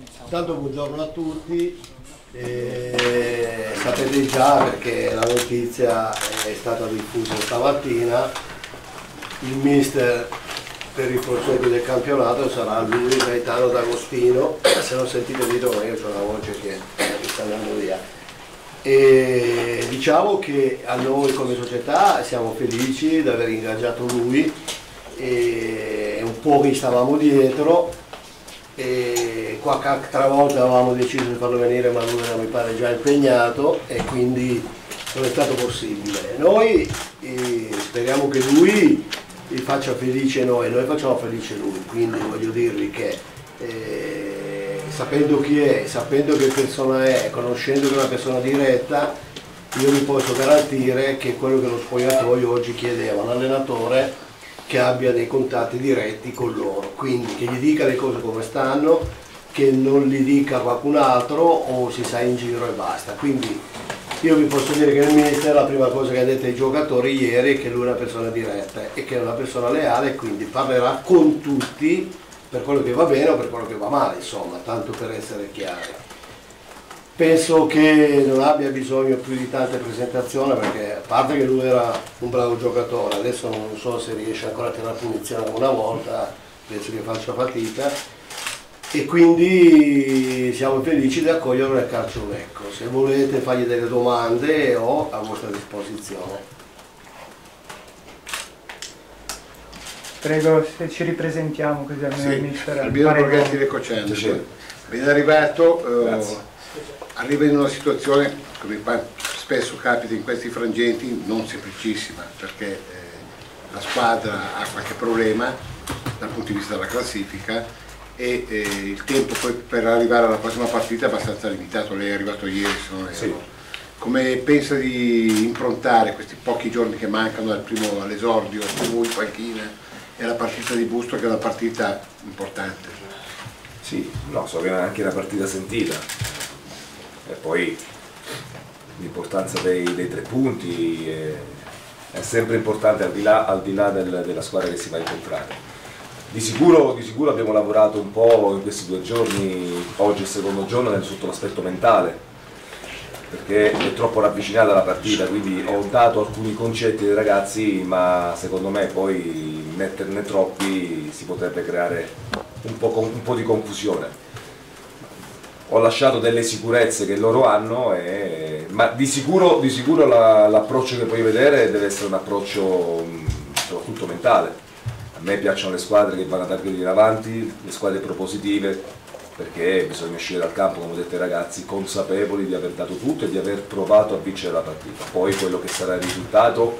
Intanto buongiorno a tutti, eh, sapete già perché la notizia è stata diffusa stamattina, il mister per i progetti del campionato sarà lui Gaetano D'Agostino, se non sentite dire io ho una voce che mi sta andando via. E diciamo che a noi come società siamo felici di aver ingaggiato lui. E un po' vi stavamo dietro. E qualche altra volta avevamo deciso di farlo venire ma lui era mi pare già impegnato e quindi non è stato possibile. Noi eh, speriamo che lui li faccia felice noi, noi facciamo felice lui, quindi voglio dirvi che eh, sapendo chi è, sapendo che persona è, conoscendo che è una persona diretta, io vi posso garantire che quello che lo spogliatoio oggi chiedeva un allenatore che abbia dei contatti diretti con loro, quindi che gli dica le cose come stanno, che non li dica qualcun altro o si sa in giro e basta. Quindi io vi posso dire che il mister la prima cosa che ha detto ai giocatori ieri è che lui è una persona diretta e che è una persona leale e quindi parlerà con tutti per quello che va bene o per quello che va male, insomma, tanto per essere chiari. Penso che non abbia bisogno più di tante presentazioni perché a parte che lui era un bravo giocatore, adesso non so se riesce ancora a tenere la punizione una volta, penso che faccia fatica e quindi siamo felici di accoglierlo nel calcio ecco. Se volete fargli delle domande ho a vostra disposizione. Prego se ci ripresentiamo così almeno Sì, il mister Albino Borghetti buono. Recocente. Ben arrivato, eh, arriva in una situazione, come spesso capita in questi frangenti, non semplicissima, perché eh, la squadra ha qualche problema dal punto di vista della classifica e eh, il tempo poi per arrivare alla prossima partita è abbastanza limitato, lei è arrivato ieri se non erro. Come pensa di improntare questi pochi giorni che mancano dal primo all'esordio, il primo in panchina e la partita di Busto che è una partita importante? Sì, no, so che è anche una partita sentita. E poi l'importanza dei, dei tre punti è, è sempre importante al di là, al di là del- della squadra che si va a incontrare. Di sicuro, di sicuro abbiamo lavorato un po' in questi due giorni, oggi è il secondo giorno, sotto l'aspetto mentale, perché è troppo ravvicinata la partita, quindi ho dato alcuni concetti ai ragazzi, ma secondo me poi metterne troppi si potrebbe creare un po', un po' di confusione. Ho lasciato delle sicurezze che loro hanno, e- ma di sicuro, sicuro la- l'approccio che puoi vedere deve essere un approccio soprattutto mentale. A me piacciono le squadre che vanno a dar piedi in avanti, le squadre propositive, perché bisogna uscire dal campo, come ho detto ai ragazzi, consapevoli di aver dato tutto e di aver provato a vincere la partita. Poi quello che sarà il risultato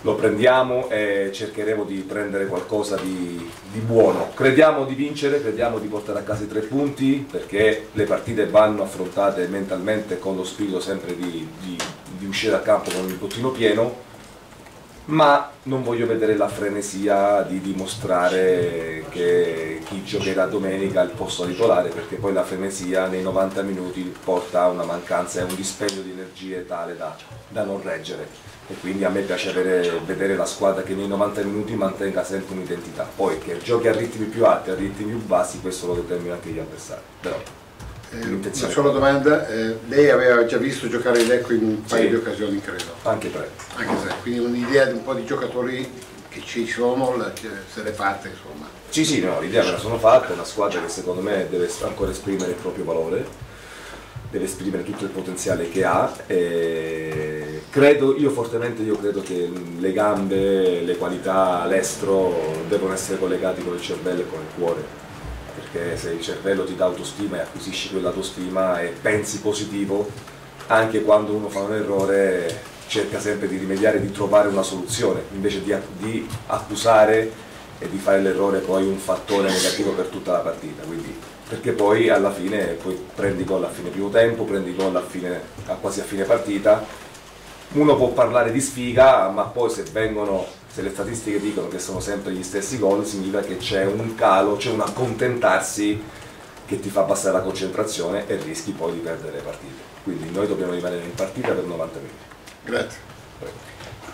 lo prendiamo e cercheremo di prendere qualcosa di, di buono. Crediamo di vincere, crediamo di portare a casa i tre punti, perché le partite vanno affrontate mentalmente con lo spirito sempre di, di- di uscire dal campo con il bottino pieno ma non voglio vedere la frenesia di dimostrare che chi giocherà domenica è il posto titolare perché poi la frenesia nei 90 minuti porta a una mancanza e a un dispendio di energie tale da, da non reggere. E quindi a me piace avere- vedere la squadra che nei 90 minuti mantenga sempre un'identità. Poi che giochi a ritmi più alti, a ritmi più bassi questo lo determina anche gli avversari. Però una l'intenzione sola domanda, eh, lei aveva già visto giocare il Lecco in un paio Sì. di occasioni credo, anche tre anche se, quindi un'idea di un po' di giocatori che ci sono, che se le fatte insomma. Sì, sì, no, l'idea me la sono fatta, è una squadra che secondo me deve ancora esprimere il proprio valore, deve esprimere tutto il potenziale che ha. E credo, io fortemente io credo che le gambe, le qualità, l'estro devono essere collegati con il cervello e con il cuore. Perché se il cervello ti dà autostima e acquisisci quell'autostima e pensi positivo, anche quando uno fa un errore cerca sempre di rimediare, di trovare una soluzione, invece di, di accusare e di fare l'errore poi un fattore negativo per tutta la partita. Quindi, perché poi alla fine poi prendi gol a fine primo tempo, prendi gol a, fine, a quasi a fine partita. Uno può parlare di sfiga, ma poi se vengono, se le statistiche dicono che sono sempre gli stessi gol, significa che c'è un calo, c'è un accontentarsi che ti fa abbassare la concentrazione e rischi poi di perdere le partite. Quindi noi dobbiamo rimanere in partita per 90 minuti. Grazie. Prego.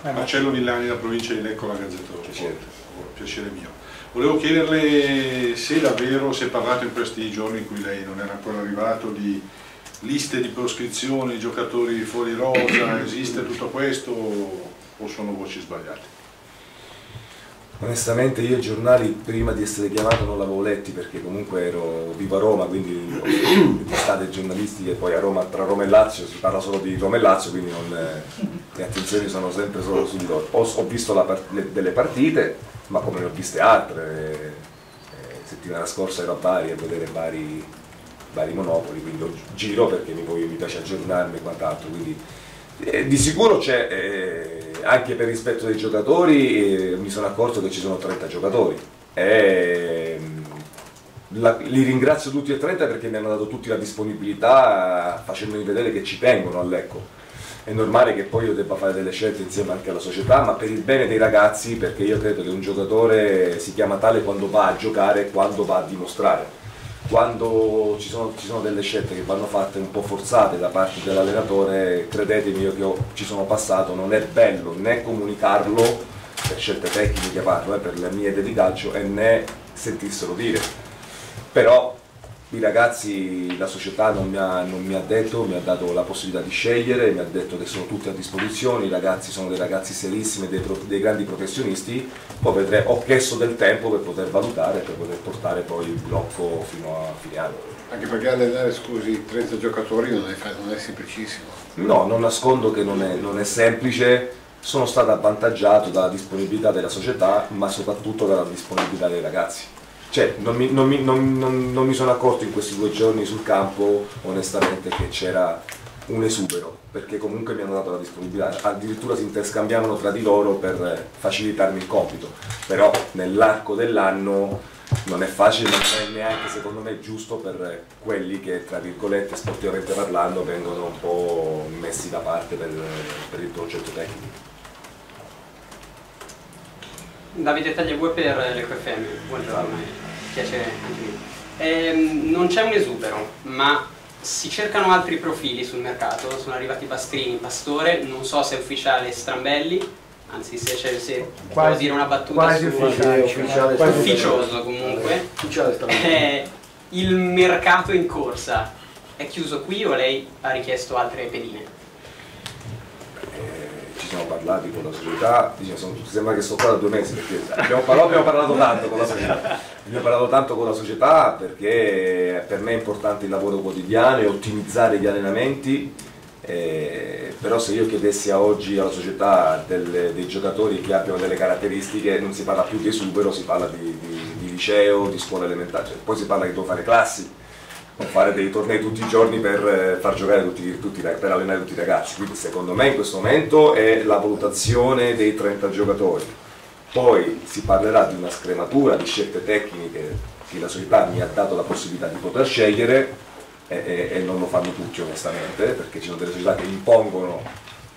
Eh, ma- Marcello Villani, da provincia di Lecco, la Gazzetta dello Piacere. Sport. piacere mio. Volevo chiederle se davvero si è parlato in questi giorni in cui lei non era ancora arrivato di liste di proscrizione, giocatori fuori rosa, esiste tutto questo o sono voci sbagliate? Onestamente io i giornali prima di essere chiamato non l'avevo letti perché comunque ero vivo a Roma, quindi testate giornalistiche, poi a Roma, tra Roma e Lazio si parla solo di Roma e Lazio, quindi non, eh, le attenzioni sono sempre solo su di loro. Ho, ho visto part le, delle partite, ma come ne ho viste altre, eh, settimana scorsa ero a Bari a vedere vari, vari monopoli, quindi giro perché mi, mi piace aggiornarmi e quant'altro, quindi eh, di sicuro c'è, eh, anche per rispetto dei giocatori, eh, mi sono accorto che ci sono 30 giocatori. Ehm, la, li ringrazio tutti e 30 perché mi hanno dato tutti la disponibilità facendomi vedere che ci tengono a Lecco è normale che poi io debba fare delle scelte insieme anche alla società, ma per il bene dei ragazzi, perché io credo che un giocatore si chiama tale quando va a giocare e quando va a dimostrare. Quando ci sono, ci sono, delle scelte che vanno fatte un po' forzate da parte dell'allenatore, credetemi io che ho, ci sono passato, non è bello né comunicarlo, per scelte tecniche parlo, eh, per le mie idee e né sentirselo dire. Però i ragazzi, la società non mi, ha, non mi, ha, detto, mi ha dato la possibilità di scegliere, mi ha detto che sono tutti a disposizione, i ragazzi sono dei ragazzi serissimi, dei, dei grandi professionisti, poi vedrei, ho chiesto del tempo per poter valutare, per poter portare poi il blocco fino a fine anno. Anche perché allenare, scusi, 30 giocatori non è, non è semplicissimo. No, non nascondo che non è, non è semplice, sono stato avvantaggiato dalla disponibilità della società, ma soprattutto dalla disponibilità dei ragazzi cioè, non, mi, non, mi, non, non, mi, sono accorto in questi due giorni sul campo onestamente che c'era un esubero perché comunque mi hanno dato la disponibilità. Addirittura si interscambiavano tra di loro per facilitarmi il compito. Però nell'arco dell'anno non è facile non è neanche secondo me giusto per quelli che tra virgolette sportivamente parlando vengono un po' messi da parte per, per il progetto tecnico Davide Tagliabue per l'EcoFM, buongiorno, piacere anche mio. Ehm, non c'è un esubero, ma si cercano altri profili sul mercato, sono arrivati Pastrini, Pastore, non so se è ufficiale Strambelli, anzi se, c'è, se quasi, dire una battuta quasi su ufficiale, ufficiale, quasi ufficioso comunque. Ufficiale eh, il mercato in corsa è chiuso qui o lei ha richiesto altre pedine? Siamo parlati con la società, diciamo, sembra che sto qua da due mesi perché abbiamo parlato, abbiamo parlato tanto con la società, abbiamo parlato tanto con la società perché per me è importante il lavoro quotidiano e ottimizzare gli allenamenti, eh, però se io chiedessi a oggi alla società del, dei giocatori che abbiano delle caratteristiche non si parla più di esubero, si parla di, di, di liceo, di scuola elementare, cioè, poi si parla che devo fare classi fare dei tornei tutti i giorni per eh, far giocare tutti, tutti, per allenare tutti i ragazzi. Quindi secondo me in questo momento è la valutazione dei 30 giocatori. Poi si parlerà di una scrematura, di scelte tecniche che la società mi ha dato la possibilità di poter scegliere e, e, e non lo fanno tutti onestamente, perché ci sono delle società che impongono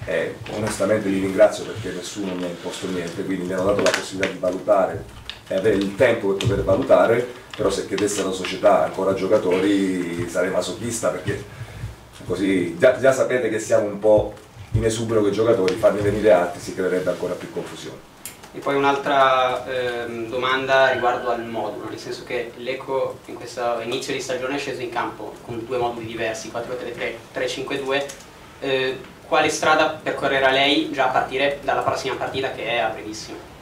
e onestamente li ringrazio perché nessuno mi ha imposto niente, quindi mi hanno dato la possibilità di valutare e avere il tempo per poter valutare però se chiedesse alla società ancora giocatori sarei masochista perché così già, già sapete che siamo un po' in esubero con i giocatori, farne venire altri si creerebbe ancora più confusione. E poi un'altra ehm, domanda riguardo al modulo, nel senso che l'Eco in questo inizio di stagione è sceso in campo con due moduli diversi, 4-3-3, 3-5-2. Eh, quale strada percorrerà lei già a partire dalla prossima partita che è a brevissimo?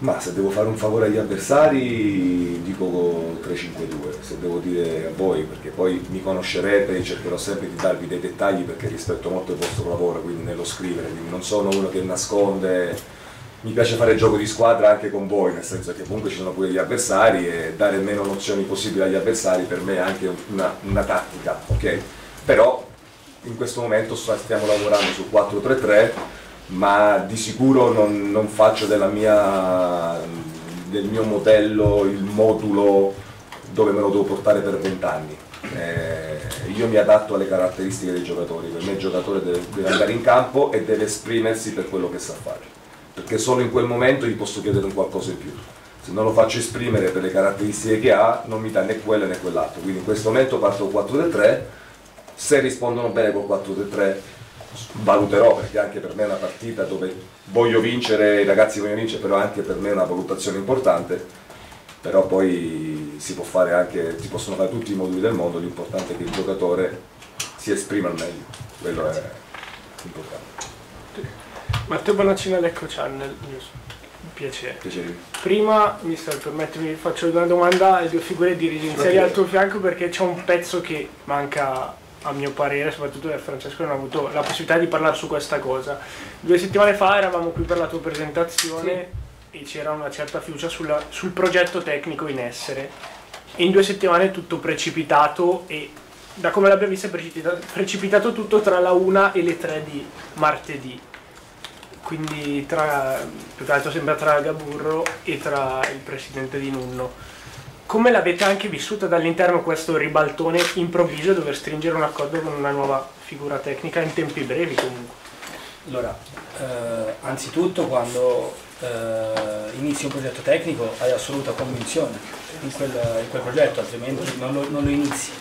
Ma se devo fare un favore agli avversari dico 3-5-2, se devo dire a voi, perché poi mi conoscerete e cercherò sempre di darvi dei dettagli perché rispetto molto il vostro lavoro, quindi nello scrivere, quindi non sono uno che nasconde, mi piace fare gioco di squadra anche con voi, nel senso che comunque ci sono pure gli avversari e dare meno nozioni possibili agli avversari per me è anche una, una tattica, ok? Però in questo momento stiamo lavorando su 4-3-3 ma di sicuro non, non faccio mia, del mio modello il modulo dove me lo devo portare per vent'anni. Eh, io mi adatto alle caratteristiche dei giocatori, per me il giocatore deve, deve, andare in campo e deve esprimersi per quello che sa fare, perché solo in quel momento gli posso chiedere un qualcosa in più. Se non lo faccio esprimere per le caratteristiche che ha, non mi dà né quello né quell'altro. Quindi in questo momento parto 4-3, se rispondono bene col 4-3 valuterò perché anche per me è una partita dove voglio vincere, i ragazzi vogliono vincere, però anche per me è una valutazione importante, però poi si, può fare anche, si possono fare tutti i moduli del mondo, l'importante è che il giocatore si esprima al meglio, quello è importante. Matteo Bonaccina Lecco Channel, piacere. Piacere. Prima, mister, permettimi, faccio una domanda alle due figure dirigenziali al tuo fianco perché c'è un pezzo che manca a mio parere, soprattutto da Francesco non ha avuto la possibilità di parlare su questa cosa. Due settimane fa eravamo qui per la tua presentazione e c'era una certa fiducia sulla- sul progetto tecnico in essere. E in due settimane è tutto precipitato e da come l'abbiamo visto è precipita- precipitato tutto tra la 1 e le 3 di martedì. Quindi tra, più che altro sembra tra Gaburro e tra il presidente di Nunno. Come l'avete anche vissuta dall'interno questo ribaltone improvviso dover stringere un accordo con una nuova figura tecnica in tempi brevi comunque? Allora, eh, anzitutto quando eh, inizi un progetto tecnico hai assoluta convinzione in quel, in quel progetto, altrimenti non lo, non lo inizi.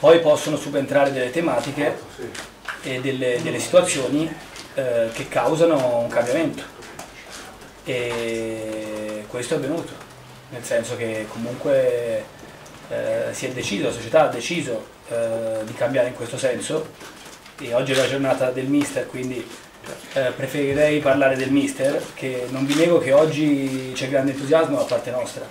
Poi possono subentrare delle tematiche e delle, delle situazioni eh, che causano un cambiamento. E questo è avvenuto, nel senso che comunque eh, si è deciso, la società ha deciso eh, di cambiare in questo senso. E oggi è la giornata del mister, quindi eh, preferirei parlare del mister, che non vi nego che oggi c'è grande entusiasmo da parte nostra,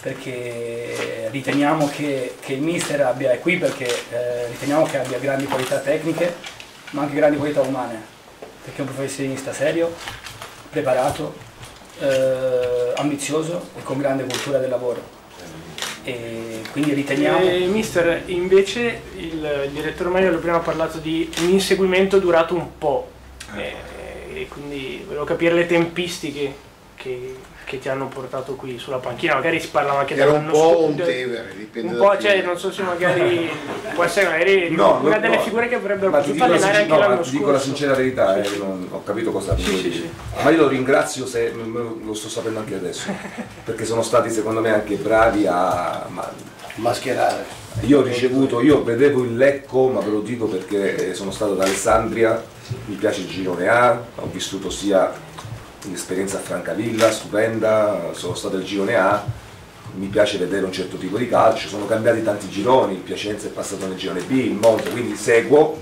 perché riteniamo che, che il mister abbia, è qui perché eh, riteniamo che abbia grandi qualità tecniche, ma anche grandi qualità umane, perché è un professionista serio, preparato, eh, ambizioso e con grande cultura del lavoro. E quindi riteniamo... E, mister, invece il, direttore Manuel prima ha parlato di un inseguimento durato un po', e, e quindi volevo capire le tempistiche che, che ti hanno portato qui sulla panchina, magari si parlava anche Era un po' scorso- un Tevere, dipende un po', cioè, non so se magari può essere magari No, una delle no. figure che avrebbero Ma ti potuto dico, la, allenare anche no, ma l'anno ti dico la scorso. sincera verità, eh, non- ho capito cosa Sì, sì, dire. sì. Ma io lo ringrazio se lo sto sapendo anche adesso, perché sono stati secondo me anche bravi a. ma Mascherare. io ho ricevuto, io vedevo il Lecco, ma ve lo dico perché eh, sono stato ad Alessandria, mi piace il girone A, ho vissuto sia un'esperienza a Francavilla, stupenda, sono stato al girone A, mi piace vedere un certo tipo di calcio, sono cambiati tanti gironi, il Piacenza è passato nel girone B, il Monte, quindi seguo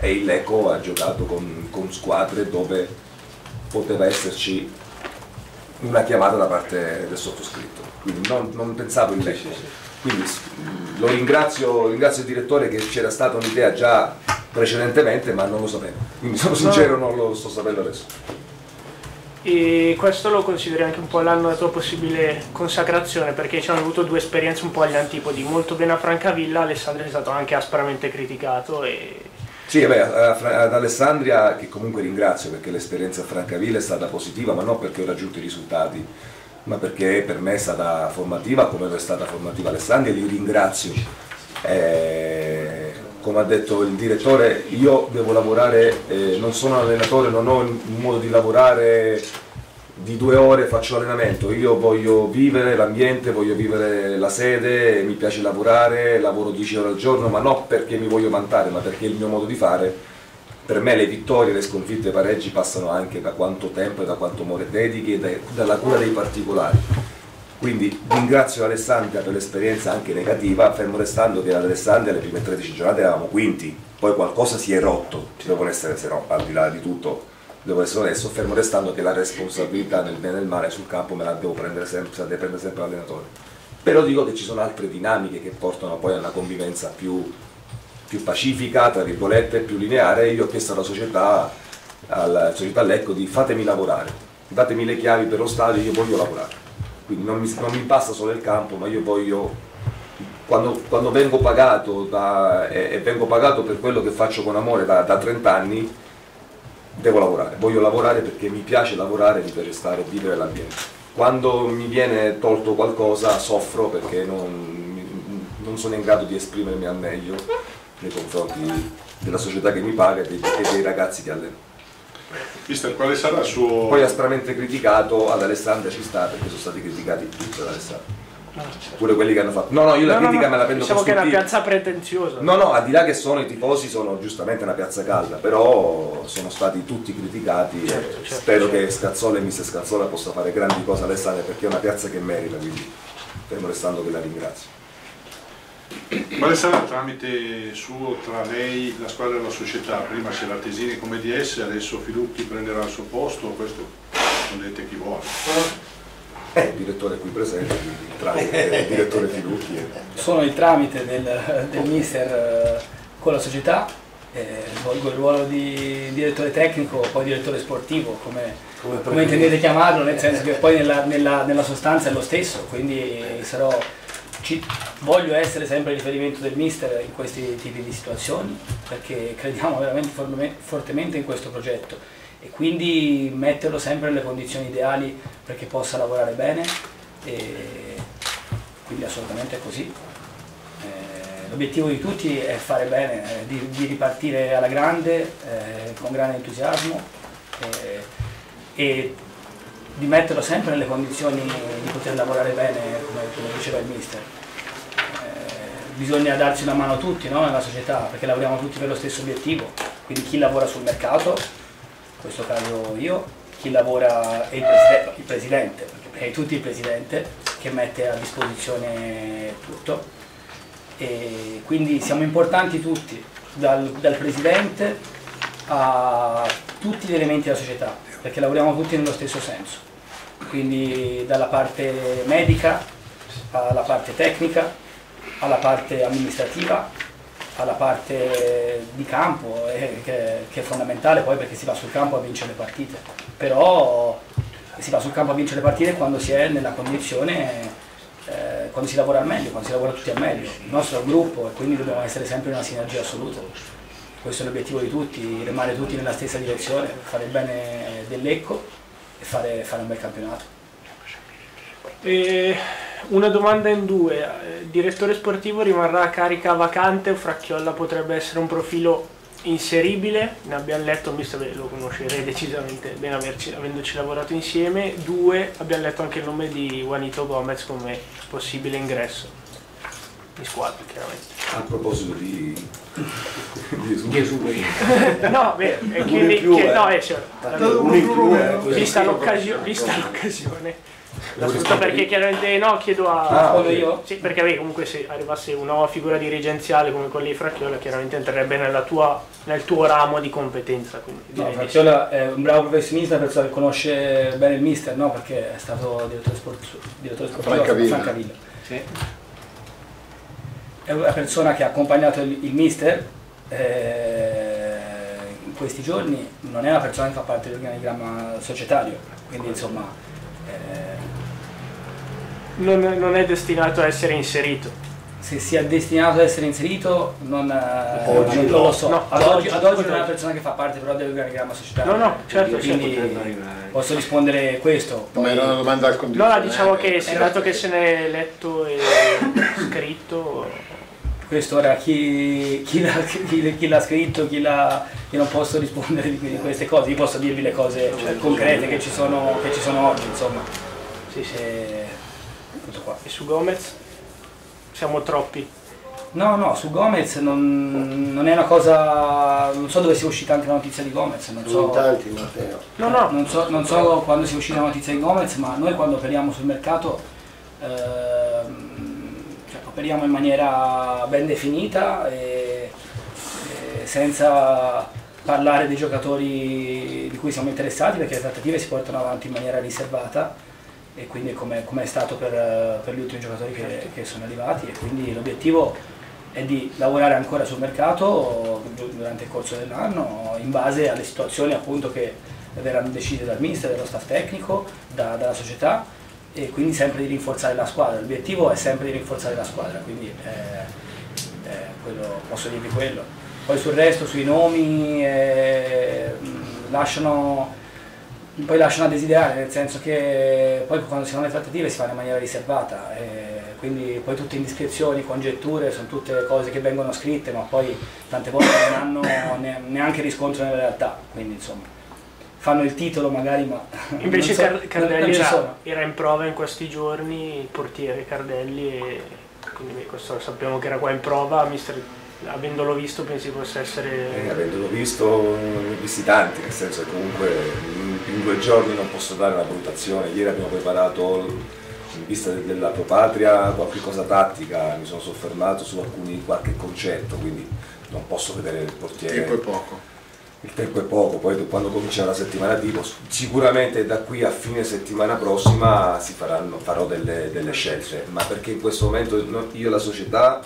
e il Lecco ha giocato con, con squadre dove poteva esserci una chiamata da parte del sottoscritto, quindi non, non pensavo il Lecco. Quindi lo ringrazio, ringrazio il direttore che c'era stata un'idea già precedentemente ma non lo sapevo, quindi sono sincero non lo sto sapendo adesso. E questo lo consideri anche un po' l'anno della tua possibile consacrazione, perché ci hanno avuto due esperienze un po' agli antipodi. Molto bene a Francavilla, Alessandro è stato anche aspramente criticato e Sì, a Fra- ad Alessandria che comunque ringrazio perché l'esperienza a Francavilla è stata positiva, ma non perché ho raggiunto i risultati, ma perché per me è stata formativa come lo è stata formativa Alessandria e li ringrazio. Eh, come ha detto il direttore, io devo lavorare, eh, non sono un allenatore, non ho un modo di lavorare di due ore faccio allenamento, io voglio vivere l'ambiente, voglio vivere la sede, mi piace lavorare, lavoro 10 ore al giorno, ma non perché mi voglio vantare, ma perché è il mio modo di fare. Per me le vittorie, le sconfitte i pareggi passano anche da quanto tempo e da quanto amore dedichi e da- dalla cura dei particolari. Quindi ringrazio Alessandria per l'esperienza anche negativa, fermo restando che ad Alessandria le prime 13 giornate eravamo quinti, poi qualcosa si è rotto, ci devono essere, se no, al di là di tutto, devo essere onesto, fermo restando che la responsabilità nel bene e nel male sul campo me la devo prendere sempre, se la prendere sempre l'allenatore. Però dico che ci sono altre dinamiche che portano poi a una convivenza più, più pacifica, tra virgolette, più lineare. Io ho chiesto alla società, alla società Lecco di fatemi lavorare, datemi le chiavi per lo stadio, io voglio lavorare. Quindi non mi, non mi basta solo il campo, ma io voglio, quando, quando vengo pagato da- e, e vengo pagato per quello che faccio con amore da, da 30 anni, devo lavorare, voglio lavorare perché mi piace lavorare, mi piace stare vivere l'ambiente. Quando mi viene tolto qualcosa soffro perché non, non sono in grado di esprimermi al meglio nei confronti della società che mi paga e dei, e dei ragazzi che alleno. Mister, quale sarà il suo... Poi aspramente criticato ad Alessandria ci sta perché sono stati criticati tutti ad Alessandria. pure quelli che hanno fatto. No, no, io la No, no, critica no, me la prendo Diciamo che è una piazza pretenziosa. No, no, al di là che sono i tifosi, sono giustamente una piazza calda, però sono stati tutti criticati e Certo, certo, spero certo. che Scazzola e Mister Scazzola possa fare grandi cose all'estate perché è una piazza che merita, quindi fermo restando che la ringrazio. Quale sarà il tramite suo tra lei, la squadra e la società? Prima c'era Tesini come DS, adesso Filucchi prenderà il suo posto, questo rispondete chi vuole. Eh, il direttore qui presente, quindi tramite il direttore Filucchi. sono il tramite del, del mister eh, con la società, eh, svolgo il ruolo di direttore tecnico, poi direttore sportivo, come, Come come intendete chiamarlo, nel senso che poi nella, nella- nella sostanza è lo stesso, quindi sarò, ci- voglio essere sempre il riferimento del mister in questi tipi di situazioni, perché crediamo veramente fortemente in questo progetto e quindi metterlo sempre nelle condizioni ideali perché possa lavorare bene quindi assolutamente è così. Eh, L'obiettivo di tutti è fare bene, eh, di, di ripartire alla grande, eh, con grande entusiasmo eh, e di metterlo sempre nelle condizioni di poter lavorare bene, come, come diceva il mister. Eh, bisogna darci una mano tutti no, nella società perché lavoriamo tutti per lo stesso obiettivo, quindi chi lavora sul mercato, in questo caso io, chi lavora è il, preside- il presidente, perché di tutti il presidente che mette a disposizione tutto. E quindi siamo importanti tutti, dal, dal presidente a tutti gli elementi della società, perché lavoriamo tutti nello stesso senso, quindi dalla parte medica alla parte tecnica, alla parte amministrativa, alla parte di campo, eh, che, che è fondamentale poi perché si va sul campo a vincere le partite, però si va sul campo a vincere le partite quando si è nella condizione eh, quando si lavora al meglio, quando si lavora tutti al meglio. Il nostro è un gruppo e quindi dobbiamo essere sempre in una sinergia assoluta. Questo è l'obiettivo di tutti, remare tutti nella stessa direzione, fare il bene dell'Ecco e fare, fare un bel campionato. E una domanda in due. Eh, Direttore sportivo rimarrà a carica vacante o Fracchiolla potrebbe essere un profilo inseribile? Ne abbiamo letto, visto che lo conoscerei decisamente bene averci- avendoci lavorato insieme. Due, abbiamo letto anche il nome di Juanito Gomez come possibile ingresso in squadra, chiaramente. A proposito di, esuberi. No, beh, e quindi, in più, che- eh. no, eh, cioè, vista l'occasio- vista l'occasione. La sfrutto perché chiaramente no, chiedo a... Ah, io? Sì, perché beh, comunque se arrivasse una nuova figura dirigenziale come quella di Fracchiola, chiaramente entrerebbe nella tua- nel tuo ramo di competenza. Quindi No, sì. Fracciola è un bravo professionista, una persona che conosce bene il mister, no? perché è stato direttore, sport- direttore sportivo Francavilla. Francavilla. È una persona che ha accompagnato il, il mister eh, in questi giorni, non è una persona che fa parte dell'organigramma societario, quindi insomma eh, non, non è destinato a essere inserito. se sia destinato ad essere inserito non, eh, Oggi non no. lo so. No, ad, ad oggi, ad oggi non è una persona che fa parte però dell'organigramma societario. No, no, certo, quindi certo. posso rispondere questo. Ma poi- era una domanda al No, condizionale. no, diciamo che Eh, dato che se ne è letto e scritto, Questo ora chi, chi l'ha, chi- chi l'ha scritto, chi l'ha. Io non posso rispondere di, di queste cose, io posso dirvi le cose concrete che ci sono, che ci sono oggi, insomma. sì, sì. E, tutto qua. E su Gomez? Siamo troppi. No, no, su Gomez non, non è una cosa. Non so dove sia uscita anche la notizia di Gomez, non so. tanti, Matteo. No, no, Non so, non so quando sia uscita la notizia di Gomez, ma noi quando operiamo sul mercato cioè, operiamo in maniera ben definita e, e senza parlare dei giocatori di cui siamo interessati perché le trattative si portano avanti in maniera riservata e quindi come, come è stato per, per gli ultimi giocatori che, che sono arrivati. E quindi l'obiettivo è di lavorare ancora sul mercato durante il corso dell'anno in base alle situazioni appunto che verranno decise dal mister, dallo staff tecnico, da- dalla società e quindi sempre di rinforzare la squadra. L'obiettivo è sempre di rinforzare la squadra, quindi eh, eh, quello- posso dirvi quello. Poi sul resto, sui nomi, eh, lasciano, poi lasciano a desiderare, nel senso che poi quando si fanno le trattative si fanno in maniera riservata, eh, quindi poi tutte indiscrezioni, congetture, sono tutte cose che vengono scritte ma poi tante volte non hanno ne- neanche riscontro nella realtà, quindi insomma fanno il titolo magari, ma Invece so- Car- Cardelli era, era in prova in questi giorni, il portiere Cardelli, e quindi questo sappiamo che era qua in prova, mister, avendolo visto pensi possa Eh, essere... avendolo visto, ne ho visti tanti, nel senso che comunque in, in due giorni non posso dare una valutazione. Ieri abbiamo preparato in vista de- della propatria qualche cosa tattica, mi sono soffermato su alcuni qualche concetto, quindi non posso vedere il portiere. Tempo è poco. Il tempo è poco, poi quando comincia la settimana tipo, sicuramente da qui a fine settimana prossima si faranno, farò delle, delle scelte, ma perché in questo momento io e la società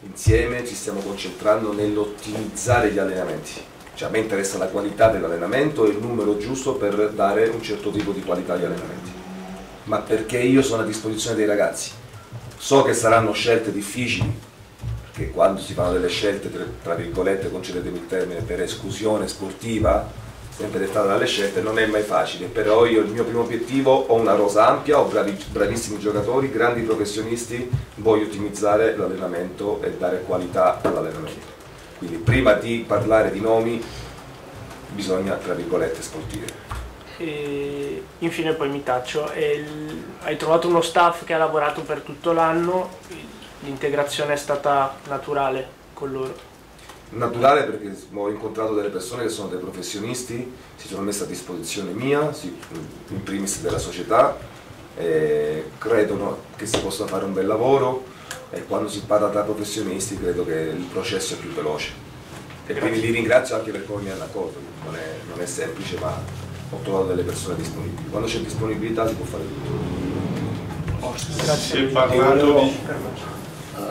insieme ci stiamo concentrando nell'ottimizzare gli allenamenti. Cioè a me interessa la qualità dell'allenamento e il numero giusto per dare un certo tipo di qualità agli allenamenti. Ma perché io sono a disposizione dei ragazzi. So che saranno scelte difficili, perché quando si fanno delle scelte, tra- virgolette, concedetemi il termine, per esclusione sportiva, sempre dettata dalle scelte, non è mai facile, però io il mio primo obiettivo ho una rosa ampia, ho bravi- bravissimi giocatori, grandi professionisti, voglio ottimizzare l'allenamento e dare qualità all'allenamento. Quindi prima di parlare di nomi bisogna, tra virgolette, sportive. E infine poi mi taccio, hai trovato uno staff che ha lavorato per tutto l'anno, l'integrazione è stata naturale con loro. naturale perché ho incontrato delle persone che sono dei professionisti, si sono messe a disposizione mia, in primis della società, e credono che si possa fare un bel lavoro e quando si parla tra professionisti credo che il processo è più veloce. E quindi li ringrazio anche per come mi hanno accolto, non è, non è semplice ma ho trovato delle persone disponibili. Quando c'è disponibilità si può fare tutto. Si è parlato di,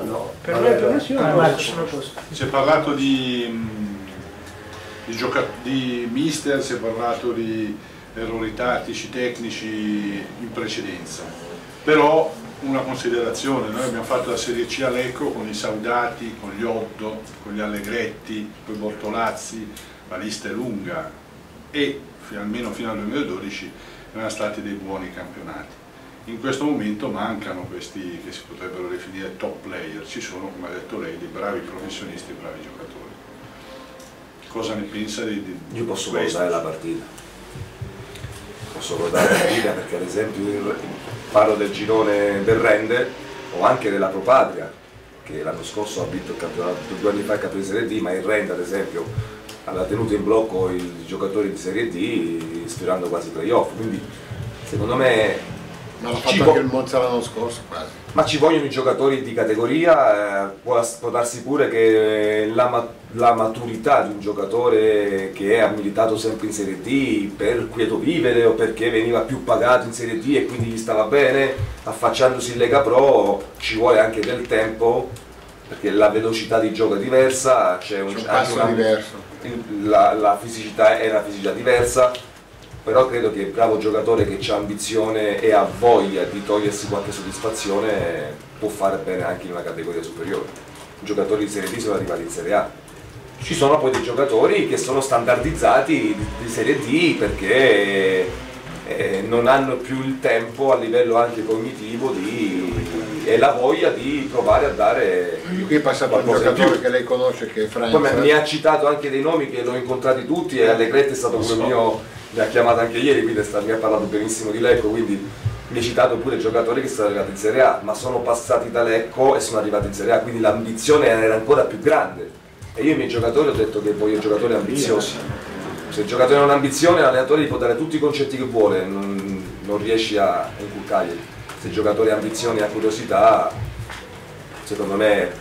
No. Per me, per me sì, Ah, sono posto. si è parlato di, mh, di, gioca- di mister, si è parlato di errori tattici, tecnici in precedenza. Però una considerazione, noi abbiamo fatto la Serie C a Lecco con i Saudati, con gli Oddo, con gli Allegretti, con i Bortolazzi, la lista è lunga e almeno fino al 2012 erano stati dei buoni campionati. In questo momento mancano questi che si potrebbero definire top player, ci sono, come ha detto lei, dei bravi professionisti e bravi giocatori. Cosa ne pensa di, di Io posso questo? guardare la partita. Posso guardare la partita perché ad esempio parlo del girone del Rende o anche della Propatria, che l'anno scorso ha vinto il campionato, due anni fa il campionato di Serie D, ma il Rende ad esempio aveva tenuto in blocco i giocatori di Serie D sfidando quasi i playoff. Quindi secondo me Ma l'ha Ci fatto anche il Monza l'anno scorso quasi. ma ci vogliono i giocatori di categoria, eh, può, può darsi pure che la, ma- la maturità di un giocatore che ha militato sempre in Serie D per quieto vivere o perché veniva più pagato in Serie D e quindi gli stava bene, affacciandosi in Lega Pro ci vuole anche del tempo perché la velocità di gioco è diversa, c'è un, un passo una- diverso. la, la fisicità è una fisicità diversa, però credo che il bravo giocatore che ha ambizione e ha voglia di togliersi qualche soddisfazione può fare bene anche in una categoria superiore. I giocatori di Serie D sono arrivati in Serie A. Ci sono poi dei giocatori che sono standardizzati di, Serie D perché eh, non hanno più il tempo a livello anche cognitivo di- e la voglia di provare a dare Di qui è passato un giocatore che lei conosce che è Franz. Poi mi ha citato anche dei nomi che l'ho incontrati tutti e Allegretti è stato pure mio, mi ha chiamato anche ieri, quindi mi ha parlato benissimo di Lecco, quindi mi ha citato pure giocatori che sono arrivati in Serie A, ma sono passati da Lecco e sono arrivati in Serie A, quindi l'ambizione era ancora più grande. E io ai miei giocatori ho detto che voglio giocatori ambiziosi. Se il giocatore non ha ambizione, l'allenatore gli può dare tutti i concetti che vuole, non, non riesci a inculcargli. Se il giocatore ha ambizione e ha curiosità, secondo me,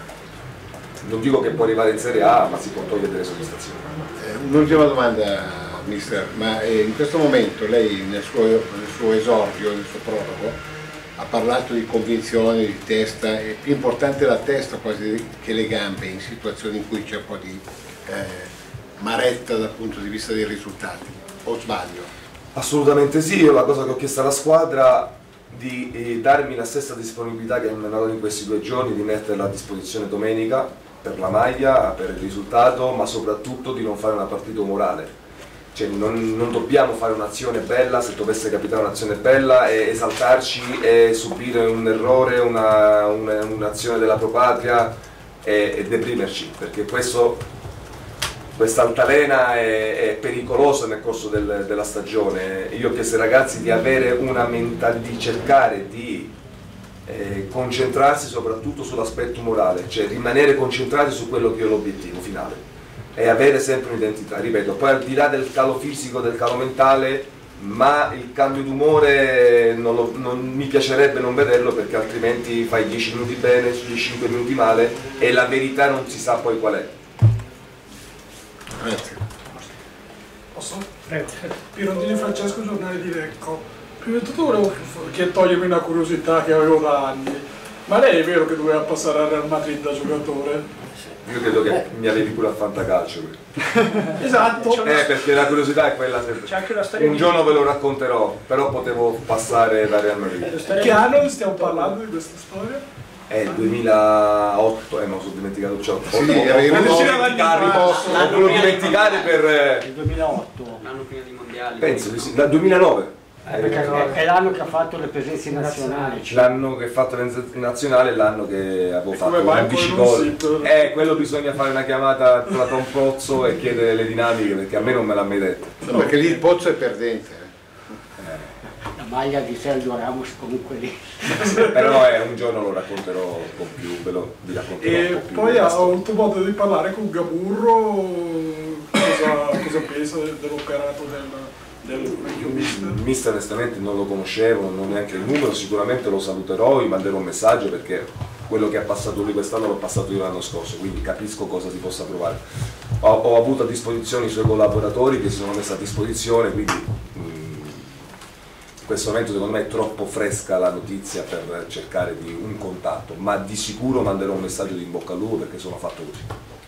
non dico che può arrivare in Serie A, ma si può togliere delle soddisfazioni. Eh, Un'ultima domanda, mister, ma eh, in questo momento lei nel suo, nel suo esordio, nel suo prologo, ha parlato di convinzione, di testa, è più importante la testa quasi che le gambe in situazioni in cui c'è un po' di eh, maretta dal punto di vista dei risultati, o sbaglio? Assolutamente sì, io la cosa che ho chiesto alla squadra di eh, darmi la stessa disponibilità che mi hanno dato in questi due giorni, di metterla a disposizione domenica per la maglia, per il risultato, ma soprattutto di non fare una partita umorale. Cioè, non, non dobbiamo fare un'azione bella, se dovesse capitare un'azione bella, e esaltarci e subire un errore, una- una- un'azione della propatria e, e deprimerci, perché questo quest'altalena è, è pericolosa nel corso del- della stagione. Io ho chiesto ai ragazzi di avere una mentalità, di cercare di eh, concentrarsi soprattutto sull'aspetto morale, cioè rimanere concentrati su quello che è l'obiettivo finale e avere sempre un'identità, ripeto, poi al di là del calo fisico, del calo mentale, ma il cambio d'umore non, lo- non mi piacerebbe non vederlo perché altrimenti fai 10 minuti bene, 5 minuti male e la verità non si sa poi qual è. Grazie. Posso? Prego. Pirondini Francesco, giornale di Lecco. Prima di tutto volevo che togliermi una curiosità che avevo da anni. Ma lei è vero che doveva passare al Real Madrid da giocatore? Io credo che mi avevi pure al fantacalcio. Esatto. Eh, perché la curiosità è quella C'è sempre. anche la storia Un di- giorno ve lo racconterò, però potevo passare da Real la Madrid. storia Che anno stiamo parlando di questa storia? È il 2008, eh ma ho dimenticato ciò. Sì, ho- avevo- Sì, dimenticarli, posso- voluto dimenticare per... eh, Il 2008. L'anno prima dei mondiali. Penso di sì, dal 2009. Eh, perché è, è l'anno che ha fatto le presenze nazionali. cioè. L'anno che ho fatto in nazionale è l'anno che avevo E fatto come mai 11 poi non gol. si- Eh, quello bisogna fare una chiamata tra Tom Pozzo e chiedere le dinamiche perché a me non me l'ha mai detto. No, perché lì il pozzo è perdente. eh. La maglia di Sergio Ramos comunque lì. Però eh, un giorno lo racconterò con più, ve lo vi racconterò un E po' più. poi ha avuto modo di parlare con Gaburro cosa, cosa pensa dell'operato del, mister. Onestamente non lo conoscevo, non neanche il numero, sicuramente lo saluterò, gli manderò un messaggio perché quello che ha passato lui quest'anno l'ho passato io l'anno scorso, quindi capisco cosa si possa provare. Ho, ho avuto a disposizione i suoi collaboratori che si sono messi a disposizione, quindi mm, in questo momento secondo me è troppo fresca la notizia per cercare di un contatto, ma di sicuro manderò un messaggio di in bocca al lupo perché sono fatto così.